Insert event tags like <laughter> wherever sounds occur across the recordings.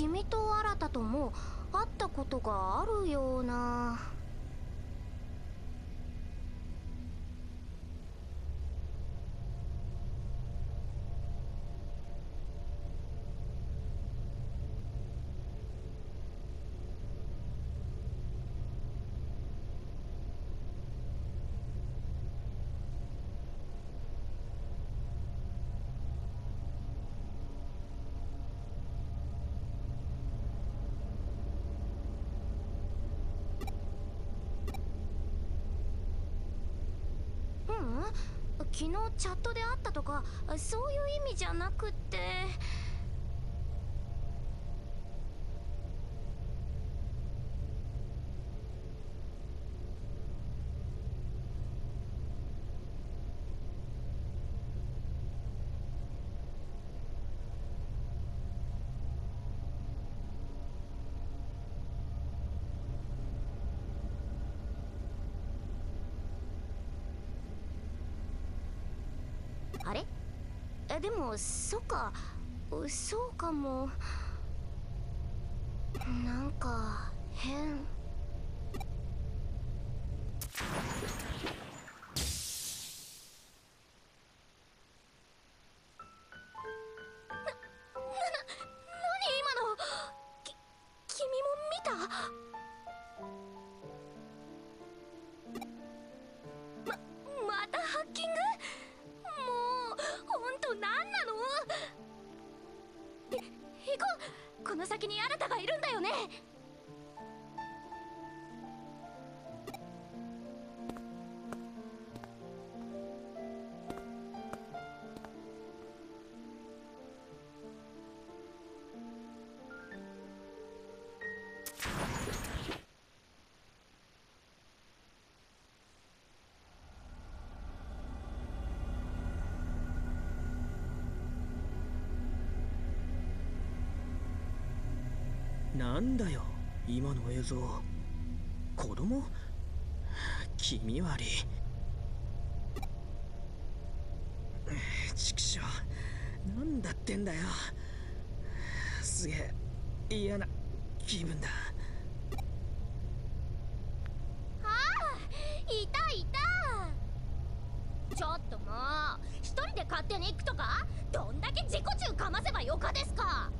君と新とも会ったことがあるような。昨日チャットで会ったとかそういう意味じゃなくってあれえでもそっか。そうかも。なんか変。にあなたがいるんだよね？なんだよ今の映像。子供？気味悪い畜生。なんだってんだよ。すげえ嫌な気分だ。ああいたいた。ちょっともう一人で勝手に行くとか？どんだけ自己中かませばよかですか？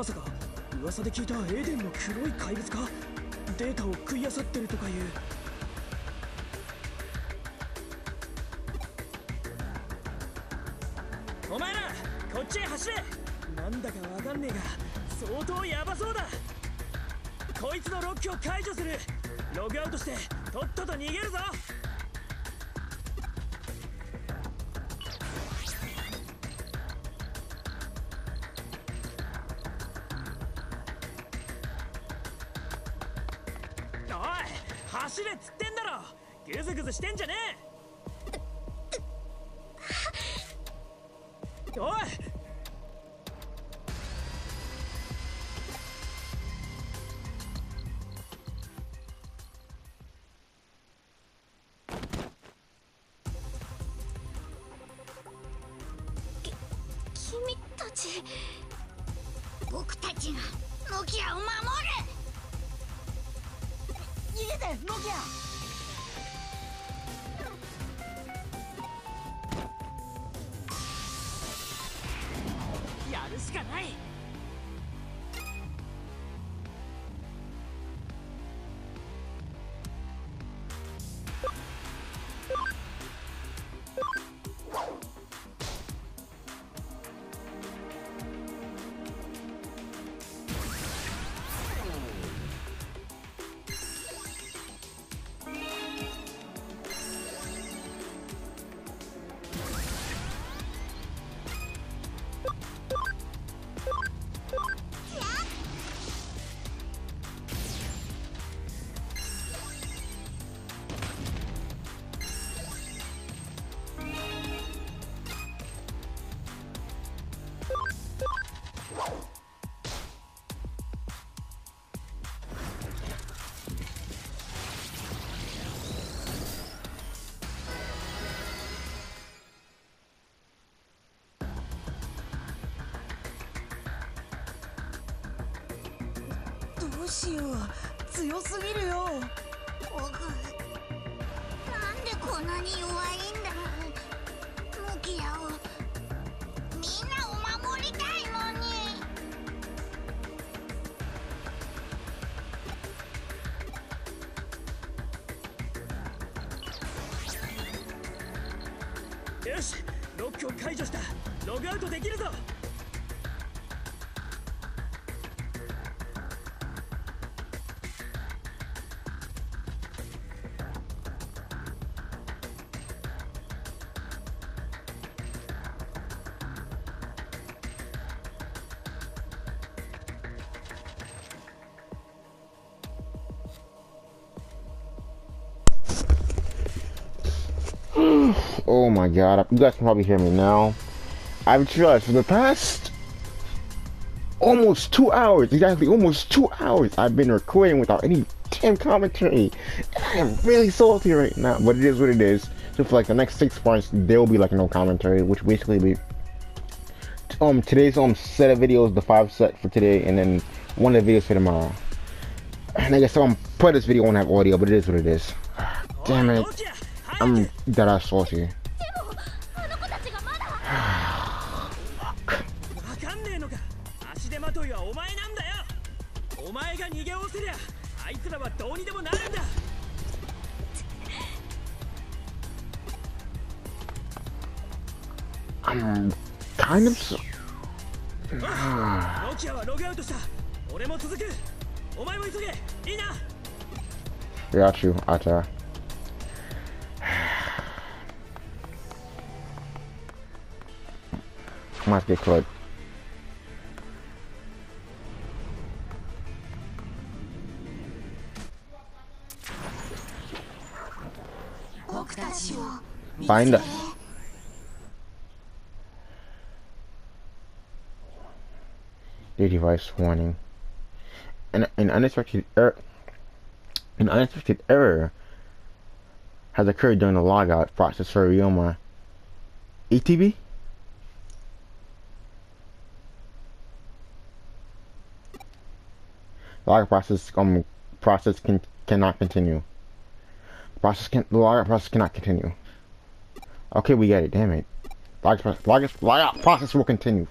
まさか噂で聞いたエデンの黒い怪物かデータを食い漁ってるとかいう。お前らこっちへ走れ。なんだかわかんねえが相当ヤバそうだ。こいつのロックを解除する。ログアウトしてとっとと逃げるぞ。おい走れっつってんだろ。グズグズしてんじゃねえ。おい。君たち。僕たちがノキアを守る。逃げてノキアやるしかない。しよう強すぎるよ。僕なんでこんなに弱いんだノキアをみんなを守りたいのに。よしロックを解除した。ログアウトできるぞ「Oh my god, you guys can probably hear me now. I've just, for the past almost two hours, exactly almost two hours, I've been recording without any damn commentary. And I am really salty right now, but it is what it is. So for like the next six parts, there'll be like no commentary, which basically be um today's um set of videos, the five set for today, and then one of the videos for tomorrow. And I guess I'm part of this video won't have audio, but it is what it is. <sighs> Damn it, I'm that I salty. einem so. Ah. Got you, Atta. Come on, get. Find us. Digivice warning. An, an unexpected error. An unexpected error has occurred during the logout process for Ryoma. ATV? Log process um process can cannot continue. Process can the logout process cannot continue. Okay, we get it. Damn it. Log process, log, logout process will continue.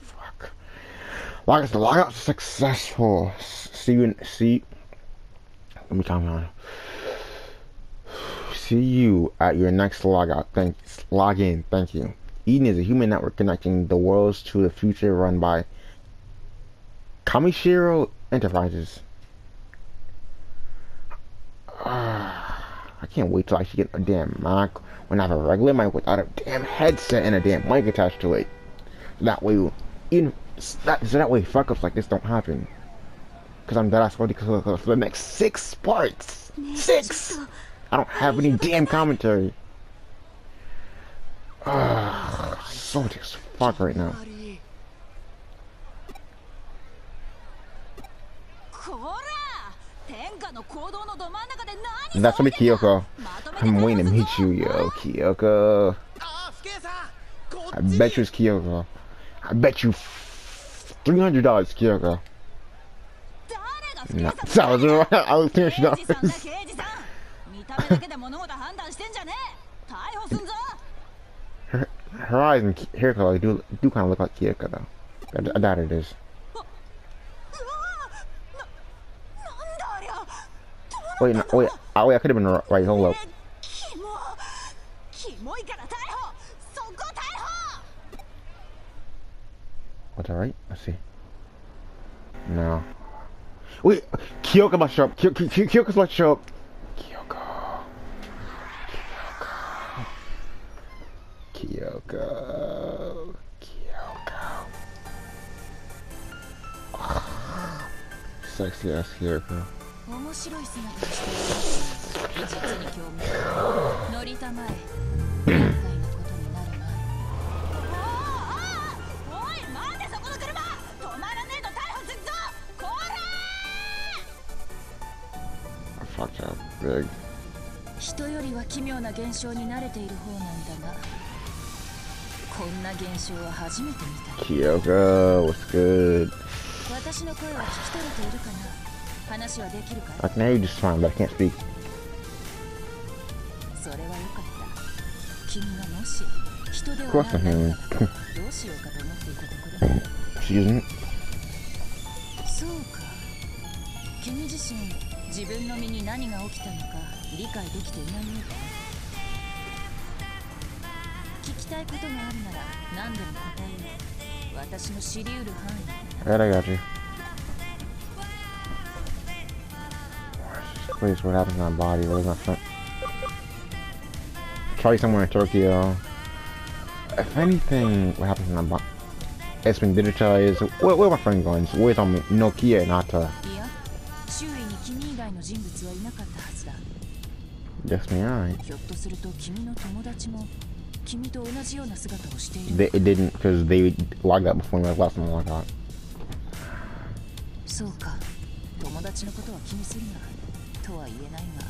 The logout successful. See you in see. Let me calm down. See you at your next logout. Thank log in. Thank you. Eden is a human network connecting the worlds to the future run by Kamishiro Enterprises. Ah, I can't wait till I actually get a damn mic when I have a regular mic without a damn headset and a damn mic attached to it. That way, even so that, so that way fuck ups like this don't happen. Because I'm that sorry for the next six parts. Six! I don't have any damn commentary. Ugh, so as fuck right now. That's me, Kyoko. I'm waiting to meet you, yo, Kyoko. I bet you it's Kyoko. I bet you $300 Kyoko. Not $1,000, I was $300. her, her eyes hair color do, do kind of look like Kyoko though. I, I doubt it is. Wait, no, wait, oh wait, I could have been right, hold up. Was that right? Let's see. No. Wait! Kyoko must show up! Ky Ky Ky Kyoko must show up! Kyoko. Kyoko. Kyoko. Kyoko. Sexy ass Kyoko. 面白い姿をしている技術に興味乗りたまえ <coughs> <coughs> Fuck how big. 人よりは奇妙な現象に慣れている方なんだがこんな現象は初めて見た Kyoko, what's good? 私の声は聞き取れているかな話はできるか I can hear you just fine, but I can't speak それはよかった君がもし人ではないならどうしようかと思っていたところ Excuse me そうか君自身自分の身に何が起きたのか理解できていないようだね聞きたいことがあるなら何でも答えよう私の知りうる範囲 I got you. Place what happens to my body, where's my front? Probably somewhere in Tokyo. If anything, what happens to my body? It's been digitized. Where, where are my friend going? Where's on Nokia and Ata? ている They, it didn't, because they logged out before me, like last time I logged out. そうか友達のことは気にするなとは言えないが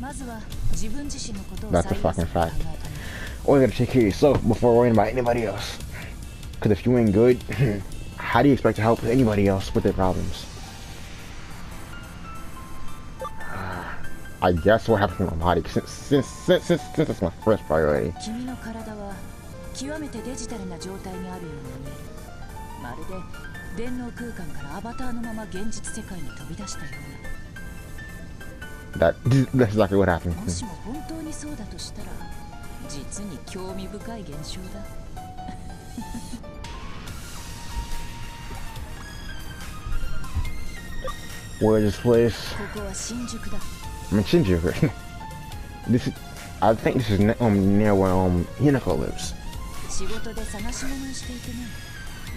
まずは自分自身のことを That's a 最優 fucking 先に考 fact. えたね Only gotta take care of yourself before worrying about anybody else. Because if you ain't good, <laughs> how do you expect to help anybody else with their problems? I guess what happened to my body since since since since, since it's my first priority. 君の体は極めてデジタルな状態にあるように見えるまるで電脳空間からアバターのまま現実世界に飛び出したよ That <laughs> that's exactly what う happened. なもしも本当にそうだとしたら実に興味深い現象だ Where is this place? <laughs> ここは新宿だ I'm in Shinjuku. <laughs> this is, I think this is ne- um, near where um Hinako lives. 仕事で探し物をしていてね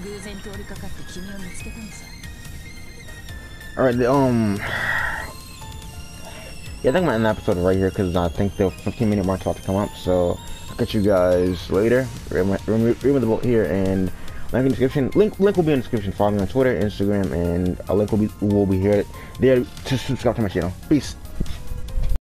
偶然通りかかって君を見つけたのさ All right, the, um, <sighs> yeah, I think I'm gonna end the episode right here because I think the 15 minute mark's about to come up. So I'll catch you guys later. Remember remember the boat here and link in the description. Link link will be in the description. Follow me on Twitter, Instagram, and a link will be will be here there to subscribe to my channel. Peace.